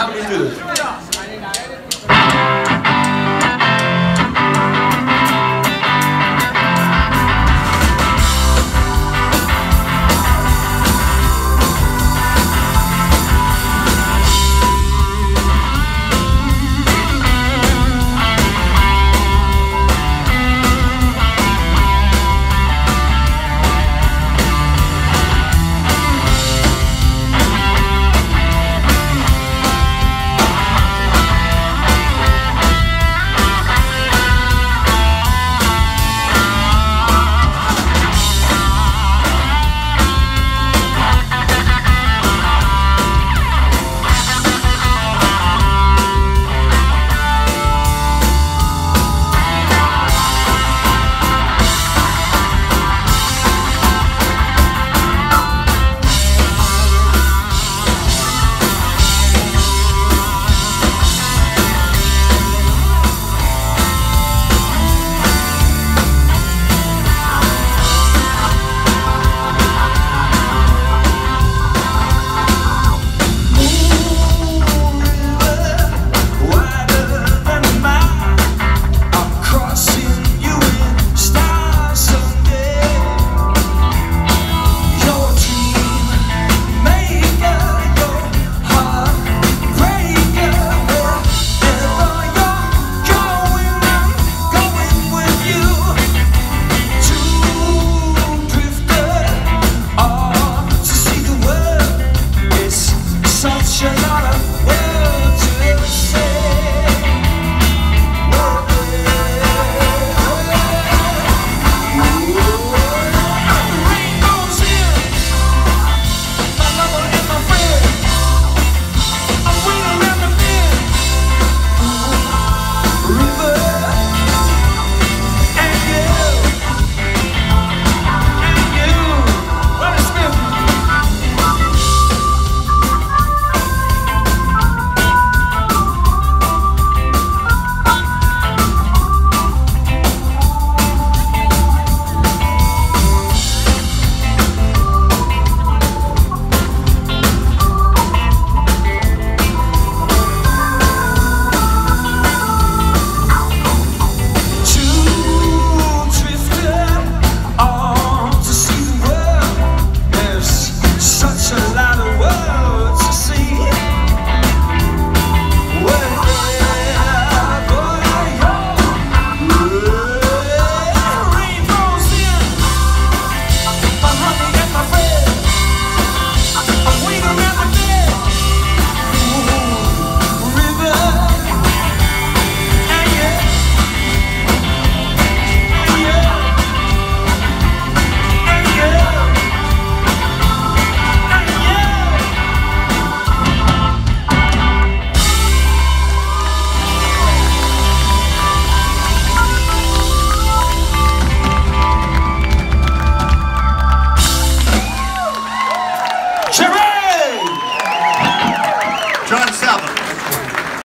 how we do